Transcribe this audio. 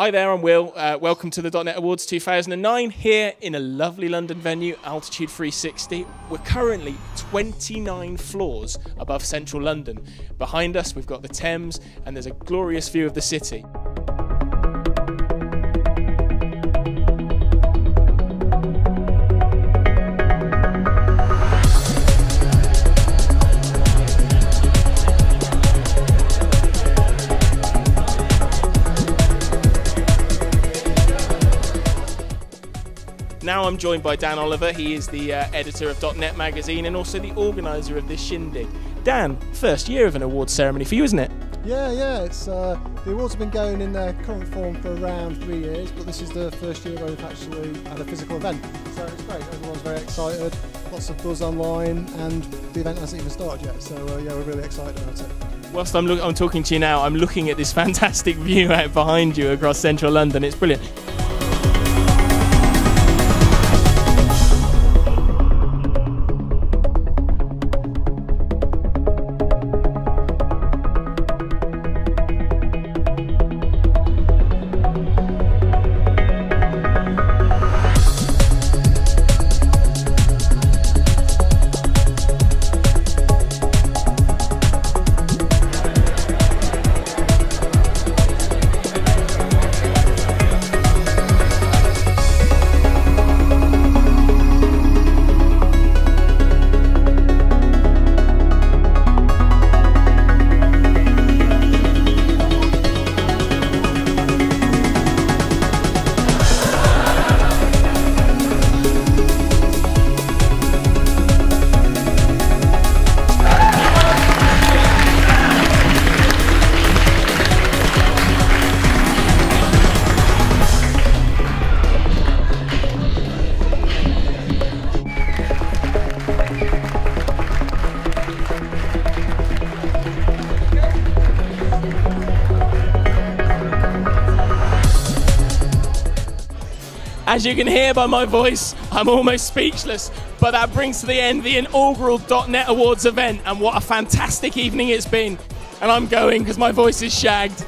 Hi there, I'm Will. Uh, welcome to the .NET Awards 2009 here in a lovely London venue, Altitude 360. We're currently 29 floors above central London. Behind us, we've got the Thames, and there's a glorious view of the city. Now I'm joined by Dan Oliver. He is the uh, editor of .NET Magazine and also the organizer of this shindig. Dan, first year of an awards ceremony for you, isn't it? Yeah, yeah. It's uh, the awards have been going in their current form for around three years, but this is the first year where we've actually had a physical event. So it's great. Everyone's very excited. Lots of buzz online, and the event hasn't even started yet. So uh, yeah, we're really excited about it. Whilst I'm, look- I'm talking to you now, I'm looking at this fantastic view out behind you across central London. It's brilliant. As you can hear by my voice, I'm almost speechless. But that brings to the end the inaugural .NET Awards event, and what a fantastic evening it's been. And I'm going because my voice is shagged.